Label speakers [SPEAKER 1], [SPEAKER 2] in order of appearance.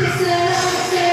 [SPEAKER 1] It's a